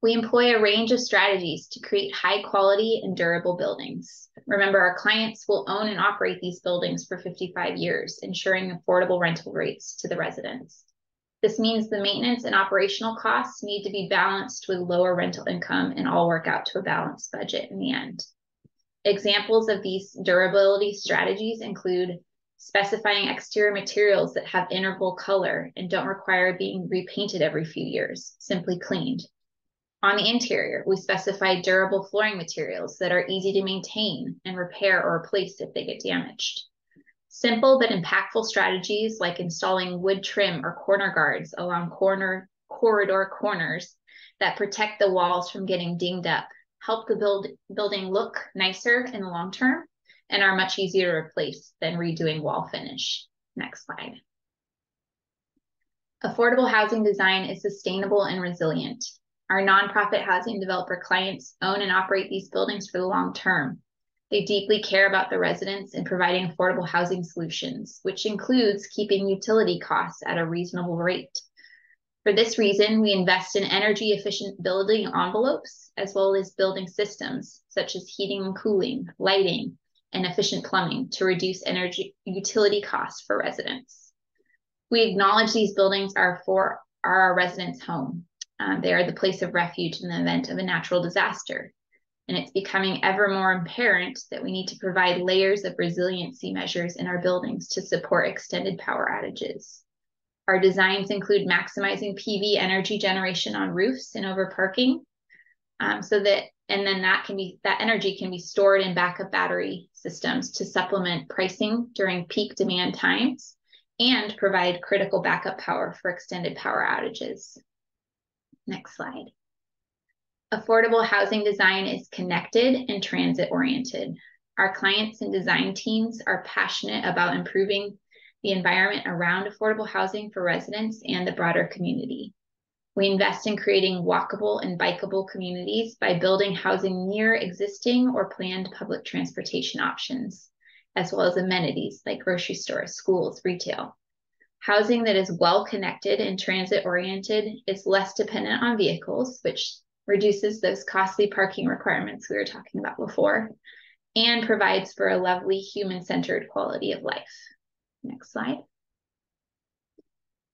We employ a range of strategies to create high quality and durable buildings. Remember, our clients will own and operate these buildings for 55 years, ensuring affordable rental rates to the residents. This means the maintenance and operational costs need to be balanced with lower rental income and all work out to a balanced budget in the end. Examples of these durability strategies include specifying exterior materials that have integral color and don't require being repainted every few years, simply cleaned. On the interior, we specify durable flooring materials that are easy to maintain and repair or replace if they get damaged. Simple but impactful strategies like installing wood trim or corner guards along corner corridor corners that protect the walls from getting dinged up help the build, building look nicer in the long term and are much easier to replace than redoing wall finish. Next slide. Affordable housing design is sustainable and resilient. Our nonprofit housing developer clients own and operate these buildings for the long term. They deeply care about the residents and providing affordable housing solutions, which includes keeping utility costs at a reasonable rate. For this reason, we invest in energy efficient building envelopes as well as building systems such as heating and cooling, lighting, and efficient plumbing to reduce energy utility costs for residents. We acknowledge these buildings are for are our residents' home. Um, they are the place of refuge in the event of a natural disaster and it's becoming ever more apparent that we need to provide layers of resiliency measures in our buildings to support extended power outages. Our designs include maximizing PV energy generation on roofs and over parking, um, so that and then that can be that energy can be stored in backup battery systems to supplement pricing during peak demand times and provide critical backup power for extended power outages. Next slide. Affordable housing design is connected and transit oriented. Our clients and design teams are passionate about improving the environment around affordable housing for residents and the broader community. We invest in creating walkable and bikeable communities by building housing near existing or planned public transportation options, as well as amenities like grocery stores, schools, retail. Housing that is well connected and transit oriented is less dependent on vehicles, which reduces those costly parking requirements we were talking about before, and provides for a lovely human-centered quality of life. Next slide.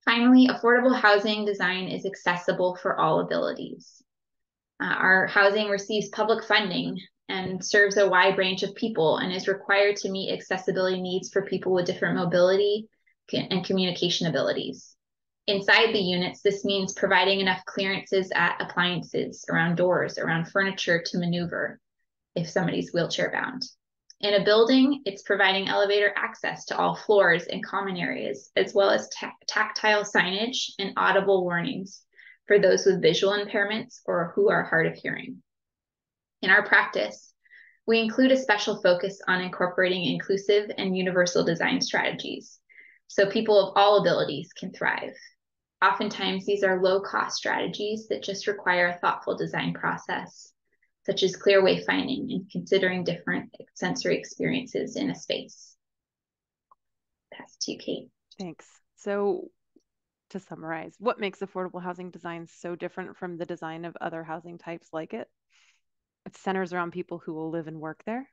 Finally, affordable housing design is accessible for all abilities. Uh, our housing receives public funding and serves a wide range of people and is required to meet accessibility needs for people with different mobility and communication abilities. Inside the units, this means providing enough clearances at appliances, around doors, around furniture to maneuver if somebody's wheelchair bound. In a building, it's providing elevator access to all floors and common areas, as well as tactile signage and audible warnings for those with visual impairments or who are hard of hearing. In our practice, we include a special focus on incorporating inclusive and universal design strategies so people of all abilities can thrive. Oftentimes, these are low cost strategies that just require a thoughtful design process, such as clear wayfinding and considering different sensory experiences in a space. Pass to you, Kate. Thanks. So, to summarize, what makes affordable housing design so different from the design of other housing types like it? It centers around people who will live and work there.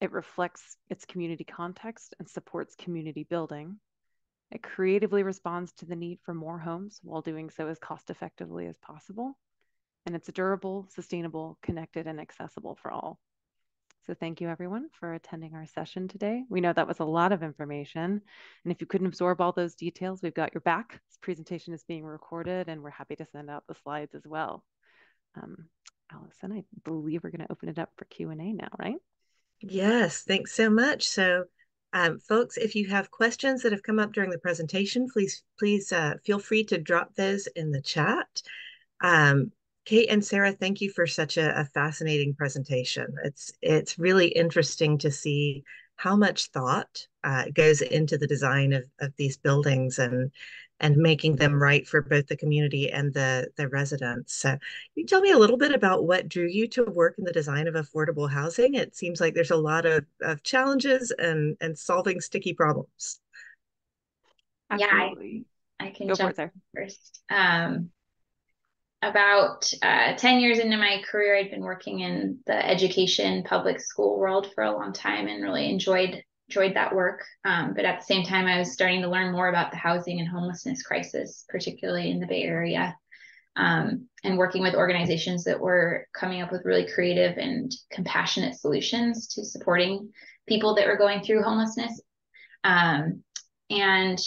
It reflects its community context and supports community building. It creatively responds to the need for more homes while doing so as cost effectively as possible. And it's durable, sustainable, connected, and accessible for all. So thank you everyone for attending our session today. We know that was a lot of information. And if you couldn't absorb all those details, we've got your back. This presentation is being recorded and we're happy to send out the slides as well. Um, Alison, I believe we're going to open it up for Q&A now, right? Yes, thanks so much. So um, folks, if you have questions that have come up during the presentation, please, please uh, feel free to drop those in the chat. Um, Kate and Sarah, thank you for such a, a, fascinating presentation. It's it's really interesting to see how much thought uh, goes into the design of, of these buildings and and making them right for both the community and the the residents. So, can you tell me a little bit about what drew you to work in the design of affordable housing? It seems like there's a lot of, of challenges and and solving sticky problems. Absolutely. Yeah, I, I can Go jump first. Um, about uh, 10 years into my career, I'd been working in the education public school world for a long time and really enjoyed enjoyed that work. Um, but at the same time, I was starting to learn more about the housing and homelessness crisis, particularly in the Bay Area, um, and working with organizations that were coming up with really creative and compassionate solutions to supporting people that were going through homelessness. Um, and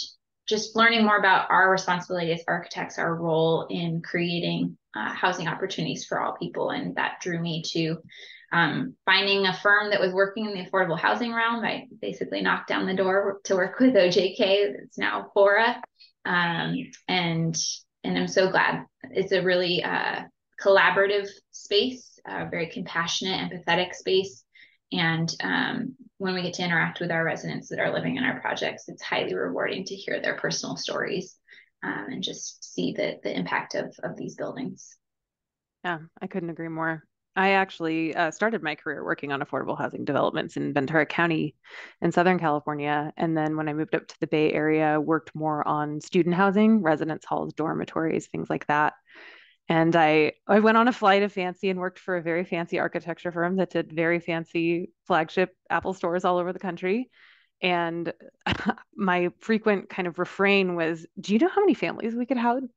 just learning more about our responsibility as architects, our role in creating uh, housing opportunities for all people. And that drew me to um, finding a firm that was working in the affordable housing realm. I basically knocked down the door to work with OJK. It's now Fora. Um, and, and I'm so glad. It's a really uh, collaborative space, a very compassionate, empathetic space. And um, when we get to interact with our residents that are living in our projects, it's highly rewarding to hear their personal stories um, and just see the, the impact of, of these buildings. Yeah, I couldn't agree more. I actually uh, started my career working on affordable housing developments in Ventura County in Southern California. And then when I moved up to the Bay Area, worked more on student housing, residence halls, dormitories, things like that. And I I went on a flight of fancy and worked for a very fancy architecture firm that did very fancy flagship Apple stores all over the country. And my frequent kind of refrain was, "Do you know how many families we could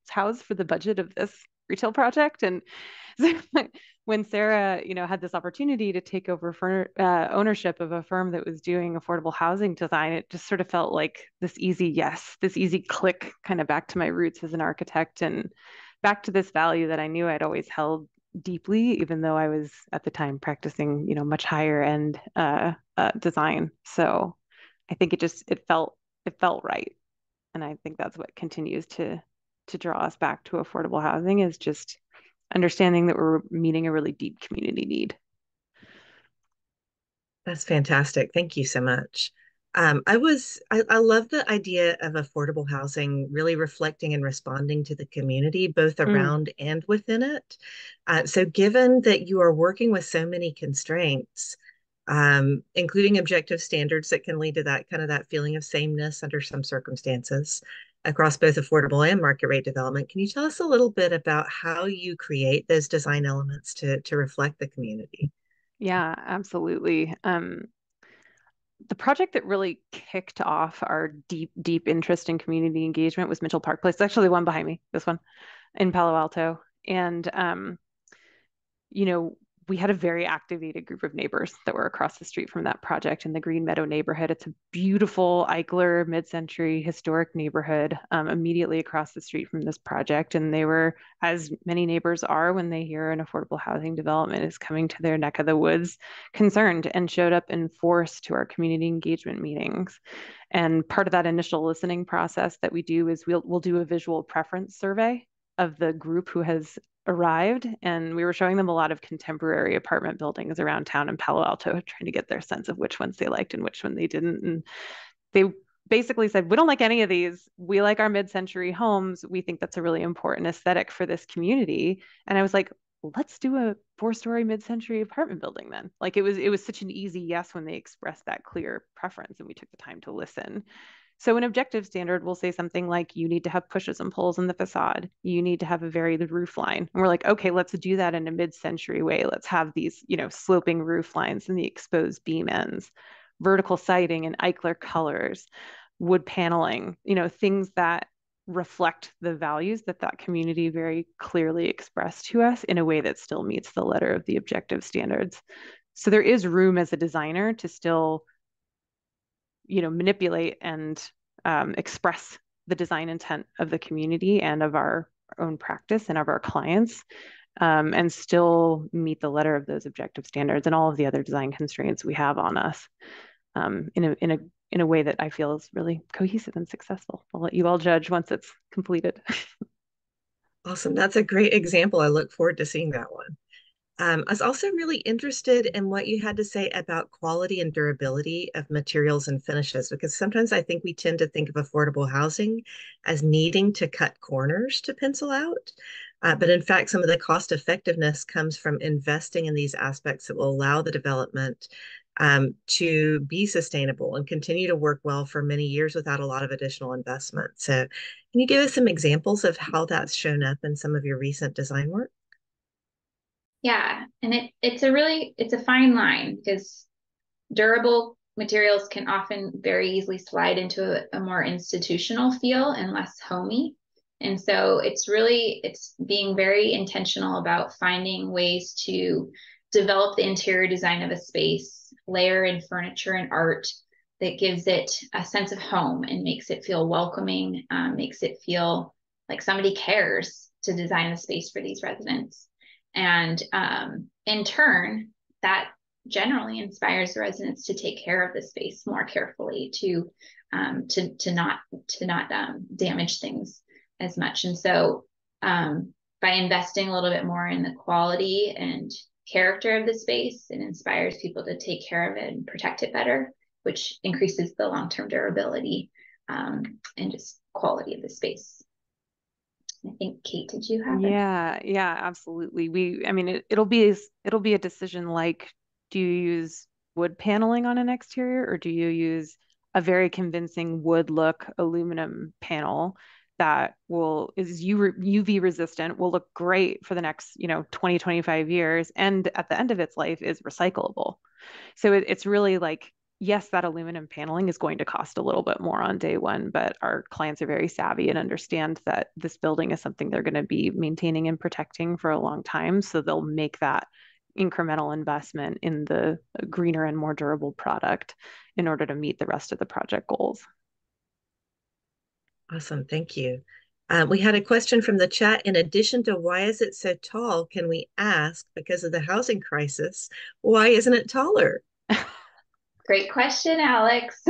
house, for the budget of this retail project?" And so when Sarah, you know, had this opportunity to take over for, uh, ownership of a firm that was doing affordable housing design, it just sort of felt like this easy yes, this easy click, kind of back to my roots as an architect and back to this value that I knew I'd always held deeply, even though I was at the time practicing, you know, much higher end uh, uh, design. So I think it just it felt it felt right, and I think that's what continues to to draw us back to affordable housing is just understanding that we're meeting a really deep community need. That's fantastic. Thank you so much. Um, I was, I, I, love the idea of affordable housing really reflecting and responding to the community, both mm. around mm. and within it. Uh, so, given that you are working with so many constraints, um, including objective standards that can lead to that kind of that feeling of sameness under some circumstances across both affordable and market rate development, can you tell us a little bit about how you create those design elements to, to reflect the community? Yeah, absolutely. Um, the project that really kicked off our deep, deep interest in community engagement was Mitchell Park Place. It's actually the one behind me, this one in Palo Alto. And, um, you know, we had a very activated group of neighbors that were across the street from that project in the Greenmeadow neighborhood. It's a beautiful Eichler mid-century historic neighborhood um, immediately across the street from this project. And they were, as many neighbors are when they hear an affordable housing development is coming to their neck of the woods, concerned and showed up in force to our community engagement meetings. And part of that initial listening process that we do is we'll, we'll do a visual preference survey of the group who has arrived and we were showing them a lot of contemporary apartment buildings around town in Palo Alto, trying to get their sense of which ones they liked and which one they didn't. And they basically said, We don't like any of these. We like our mid century homes. We think that's a really important aesthetic for this community. And I was like, let's do a four story mid century apartment building then. Like it was, it was such an easy yes when they expressed that clear preference and we took the time to listen. So an objective standard will say something like you need to have pushes and pulls in the facade. You need to have a varied roof line. And we're like, okay, let's do that in a mid-century way. Let's have these, you know, sloping roof lines and the exposed beam ends, vertical siding and Eichler colors, wood paneling, you know, things that reflect the values that that community very clearly expressed to us in a way that still meets the letter of the objective standards. so there is room as a designer to still, you know, manipulate and um, express the design intent of the community and of our own practice and of our clients um, and still meet the letter of those objective standards and all of the other design constraints we have on us um, in a in a in a way that I feel is really cohesive and successful. I'll let you all judge once it's completed. awesome. That's a great example. I look forward to seeing that one. Um, I was also really interested in what you had to say about quality and durability of materials and finishes, because sometimes I think we tend to think of affordable housing as needing to cut corners to pencil out. Uh, but in fact, some of the cost effectiveness comes from investing in these aspects that will allow the development um, to be sustainable and continue to work well for many years without a lot of additional investment. So, can you give us some examples of how that's shown up in some of your recent design work? Yeah, and it it's a really it's a fine line because durable materials can often very easily slide into a, a more institutional feel and less homey. And so it's really it's being very intentional about finding ways to develop the interior design of a space, layer in furniture and art that gives it a sense of home and makes it feel welcoming, um, makes it feel like somebody cares to design a space for these residents. And um, in turn, that generally inspires residents to take care of the space more carefully, to um, to to not to not um, damage things as much. And so, um, by investing a little bit more in the quality and character of the space, it inspires people to take care of it and protect it better, which increases the long term durability um, and just quality of the space. I think Kate, did you have? Yeah, it? yeah, absolutely. We, I mean, it, it'll be it'll be a decision like, do you use wood paneling on an exterior or do you use a very convincing wood look aluminum panel that will is UV resistant, will look great for the next, you know, 20, 25 years. And at the end of its life is recyclable. So it, it's really like, yes, that aluminum paneling is going to cost a little bit more on day one, but our clients are very savvy and understand that this building is something they're going to be maintaining and protecting for a long time. So they'll make that incremental investment in the greener and more durable product in order to meet the rest of the project goals. Awesome, thank you. Um, we had a question from the chat. In addition to why is it so tall, can we ask, because of the housing crisis, why isn't it taller? Great question, Alex.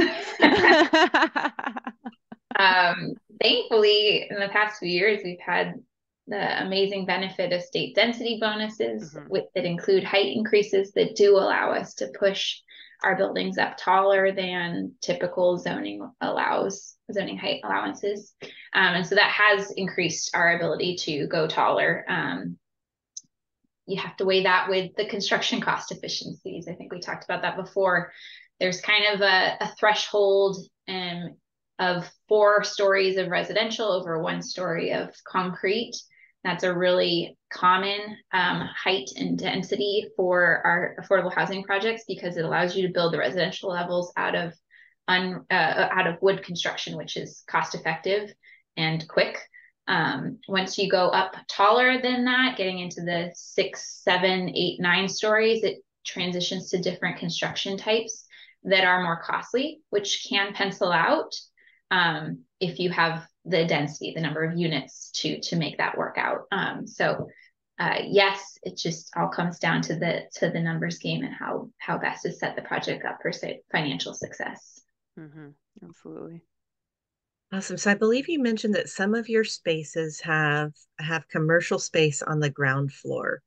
um, thankfully, in the past few years, we've had the amazing benefit of state density bonuses mm-hmm. with, that include height increases that do allow us to push our buildings up taller than typical zoning allows zoning height allowances. Um, and so that has increased our ability to go taller. Um, you have to weigh that with the construction cost efficiencies. I think we talked about that before. There's kind of a, a threshold um, of four stories of residential over one story of concrete. That's a really common um, height and density for our affordable housing projects because it allows you to build the residential levels out of un, uh, out of wood construction, which is cost effective and quick. Um, once you go up taller than that, getting into the six, seven, eight, nine stories, it transitions to different construction types that are more costly, which can pencil out um, if you have the density, the number of units to to make that work out. Um, so uh, yes, it just all comes down to the to the numbers game and how how best to set the project up for financial success. Mm-hmm. Absolutely. Awesome. So I believe you mentioned that some of your spaces have have commercial space on the ground floor.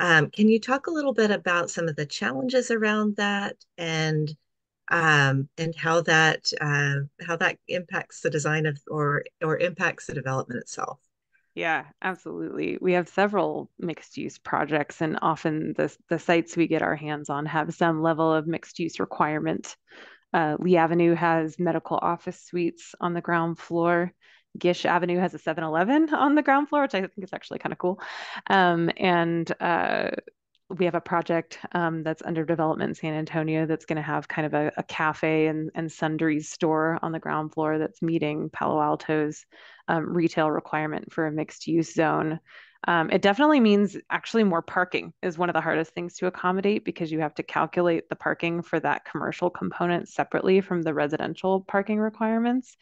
Um, can you talk a little bit about some of the challenges around that and um, and how that uh, how that impacts the design of or or impacts the development itself? Yeah, absolutely. We have several mixed use projects, and often the the sites we get our hands on have some level of mixed use requirement. Uh, Lee Avenue has medical office suites on the ground floor. Gish Avenue has a 7 Eleven on the ground floor, which I think is actually kind of cool. Um, and uh, we have a project um, that's under development in San Antonio that's going to have kind of a, a, cafe and, and sundries store on the ground floor that's meeting Palo Alto's um, retail requirement for a mixed use zone. Um, it definitely means actually more parking is one of the hardest things to accommodate because you have to calculate the parking for that commercial component separately from the residential parking requirements.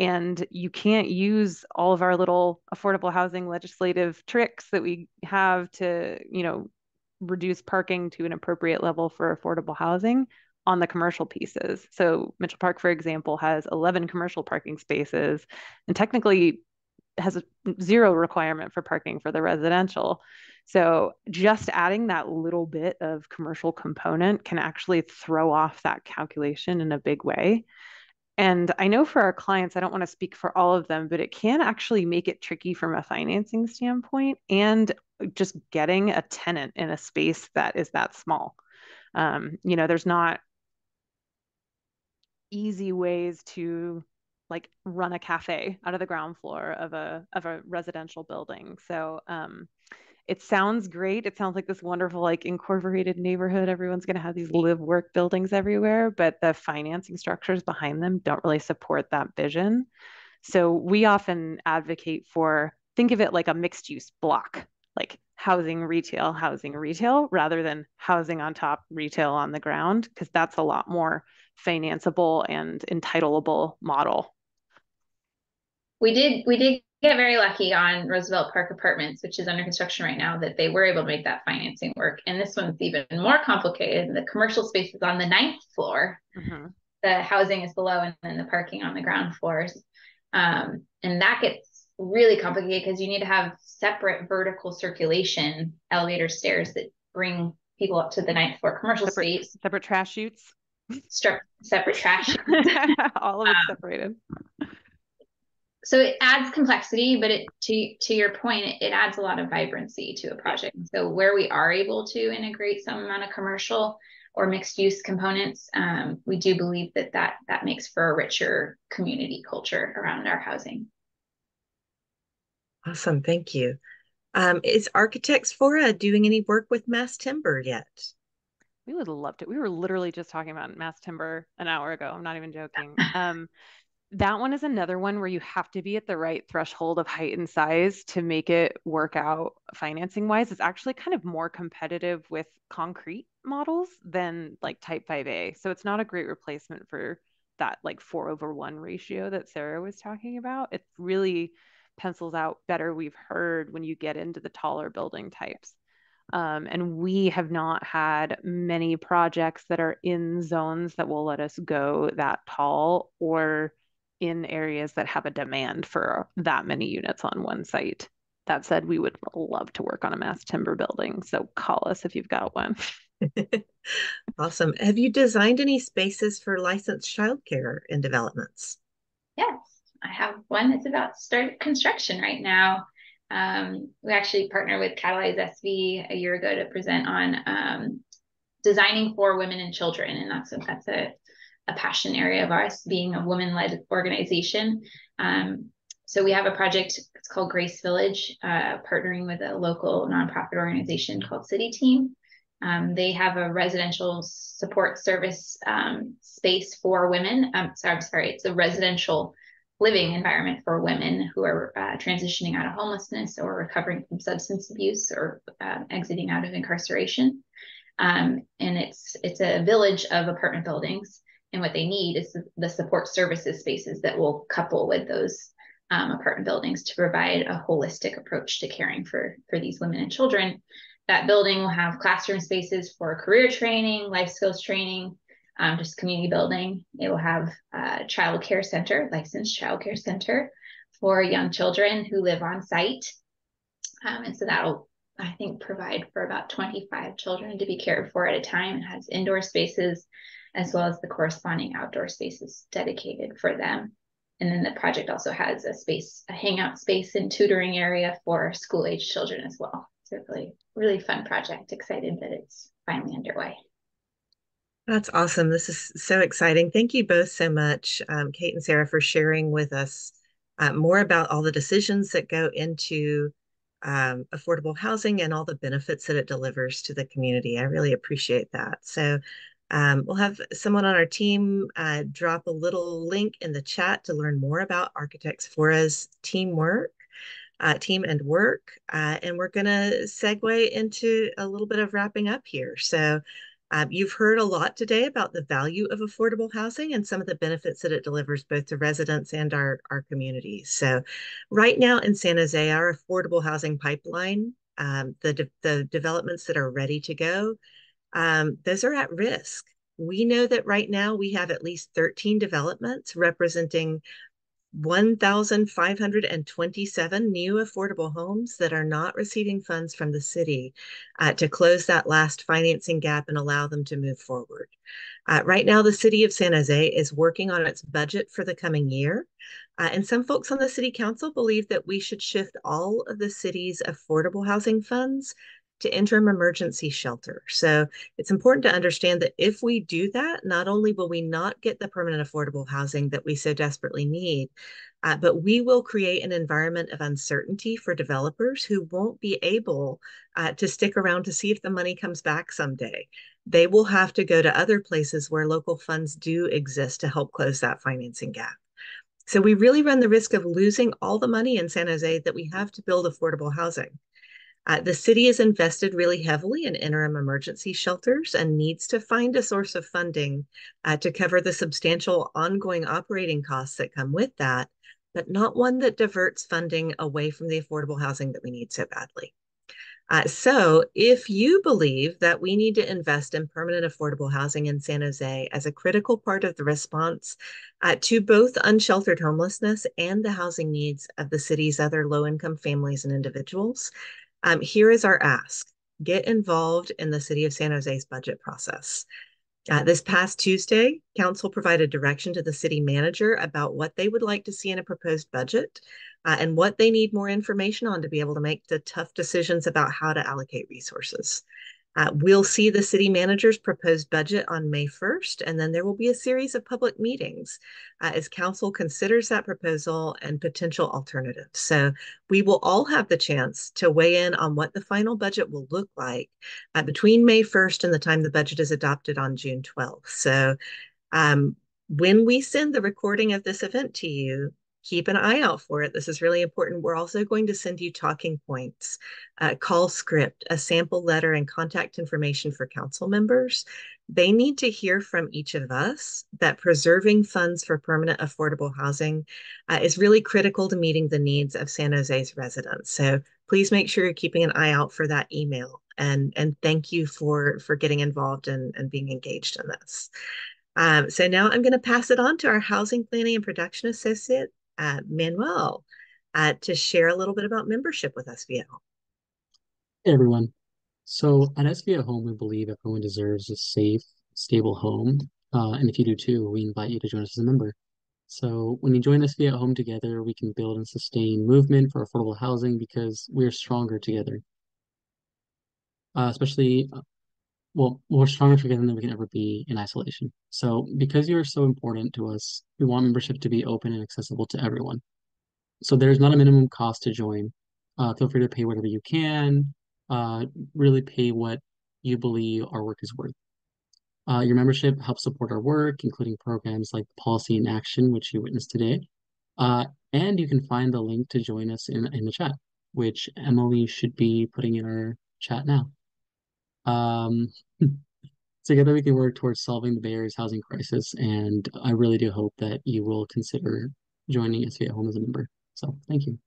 And you can't use all of our little affordable housing legislative tricks that we have to, you know, reduce parking to an appropriate level for affordable housing on the commercial pieces. So Mitchell Park, for example, has 11 commercial parking spaces and technically has a zero requirement for parking for the residential. So just adding that little bit of commercial component can actually throw off that calculation in a big way. And I know for our clients, I don't want to speak for all of them, but it can actually make it tricky from a financing standpoint and just getting a tenant in a space that is that small. Um, you know, there's not easy ways to like run a cafe out of the ground floor of a of a residential building. So um, it sounds great. It sounds like this wonderful like incorporated neighborhood. Everyone's going to have these live work buildings everywhere, but the financing structures behind them don't really support that vision. So we often advocate for think of it like a mixed use block like housing retail housing retail rather than housing on top retail on the ground because that's a lot more financeable and entitleable model we did we did get very lucky on roosevelt park apartments which is under construction right now that they were able to make that financing work and this one's even more complicated the commercial space is on the ninth floor mm-hmm. the housing is below and then the parking on the ground floors um, and that gets really complicated because you need to have separate vertical circulation elevator stairs that bring people up to the ninth floor commercial separate, space. Separate trash chutes. Stru- separate trash. All of it um, separated. So it adds complexity, but it to to your point, it, it adds a lot of vibrancy to a project. So where we are able to integrate some amount of commercial or mixed use components, um, we do believe that that that makes for a richer community culture around our housing. Awesome, thank you. Um, is Architects Fora doing any work with mass timber yet? We would love to. We were literally just talking about mass timber an hour ago. I'm not even joking. Um, that one is another one where you have to be at the right threshold of height and size to make it work out financing wise. It's actually kind of more competitive with concrete models than like type 5A. So it's not a great replacement for that like four over one ratio that Sarah was talking about. It really pencils out better we've heard when you get into the taller building types. Um, and we have not had many projects that are in zones that will let us go that tall or in areas that have a demand for that many units on one site. That said, we would love to work on a mass timber building. So call us if you've got one. awesome. Have you designed any spaces for licensed childcare in developments? Yes. I have one that's about to start construction right now. Um, we actually partnered with Catalyze SV a year ago to present on um, designing for women and children, and that's a, that's a, a passion area of ours, being a woman led organization. Um, so we have a project. It's called Grace Village, uh, partnering with a local nonprofit organization called CityTeam. Um, they have a residential support service um, space for women. Um, sorry, I'm sorry, it's a residential living environment for women who are uh, transitioning out of homelessness or recovering from substance abuse or uh, exiting out of incarceration. Um, and it's it's a village of apartment buildings, and what they need is the support services spaces that will couple with those um, apartment buildings to provide a holistic approach to caring for for these women and children. That building will have classroom spaces for career training, life skills training, um, just community building. It will have a child care center, licensed child care center for young children who live on site. Um, and so that'll, I think, provide for about 25 children to be cared for at a time. It has indoor spaces as well as the corresponding outdoor spaces dedicated for them. And then the project also has a space, a hangout space and tutoring area for school age children as well. It's a really, really fun project. Excited that it's finally underway. That's awesome. This is so exciting. Thank you both so much, um, Kate and Sarah, for sharing with us uh, more about all the decisions that go into um, affordable housing and all the benefits that it delivers to the community. I really appreciate that. So um, we'll have someone on our team uh, drop a little link in the chat to learn more about Architects Fora's teamwork, uh, team and work. Uh, and we're going to segue into a little bit of wrapping up here. So um, you've heard a lot today about the value of affordable housing and some of the benefits that it delivers both to residents and our, our communities. So right now in San Jose, our affordable housing pipeline, um, the, de the developments that are ready to go, um, those are at risk. We know that right now we have at least 13 developments representing 1,527 new affordable homes that are not receiving funds from the city uh, to close that last financing gap and allow them to move forward. Uh, right now, the city of San Jose is working on its budget for the coming year. Uh, and some folks on the city council believe that we should shift all of the city's affordable housing funds to interim emergency shelter. So it's important to understand that if we do that, not only will we not get the permanent affordable housing that we so desperately need, uh, but we will create an environment of uncertainty for developers who won't be able uh, to stick around to see if the money comes back someday. They will have to go to other places where local funds do exist to help close that financing gap. So we really run the risk of losing all the money in San Jose that we have to build affordable housing. Uh, the city is invested really heavily in interim emergency shelters and needs to find a source of funding uh, to cover the substantial ongoing operating costs that come with that, but not one that diverts funding away from the affordable housing that we need so badly. Uh, so, if you believe that we need to invest in permanent affordable housing in San Jose as a critical part of the response uh, to both unsheltered homelessness and the housing needs of the city's other low income families and individuals, um, here is our ask get involved in the City of San Jose's budget process. Uh, this past Tuesday, Council provided direction to the city manager about what they would like to see in a proposed budget uh, and what they need more information on to be able to make the tough decisions about how to allocate resources. Uh, we'll see the city manager's proposed budget on May 1st, and then there will be a series of public meetings uh, as council considers that proposal and potential alternatives. So we will all have the chance to weigh in on what the final budget will look like uh, between May 1st and the time the budget is adopted on June 12th. So um, when we send the recording of this event to you, keep an eye out for it. This is really important. We're also going to send you talking points, a call script, a sample letter, and contact information for council members. They need to hear from each of us that preserving funds for permanent affordable housing uh, is really critical to meeting the needs of San Jose's residents. So please make sure you're keeping an eye out for that email. And, and thank you for, for getting involved and, and being engaged in this. Um, so now I'm going to pass it on to our Housing Planning and Production Associate, uh, Manuel uh, to share a little bit about membership with Home. Hey everyone. So at SV@Home, we believe everyone deserves a safe, stable home. Uh, and if you do too, we invite you to join us as a member. So when you join SV@Home together, we can build and sustain movement for affordable housing because we're stronger together. Uh, especially, uh, well, we're stronger together than we can ever be in isolation. So because you're so important to us, we want membership to be open and accessible to everyone. So there's not a minimum cost to join. Uh, feel free to pay whatever you can. Uh, really pay what you believe our work is worth. Uh, your membership helps support our work, including programs like Policy in Action, which you witnessed today. Uh, and you can find the link to join us in, in the chat, which Emily should be putting in our chat now. Um, together we can work towards solving the Bay Area's housing crisis, and I really do hope that you will consider joining SV@Home as a member. So thank you.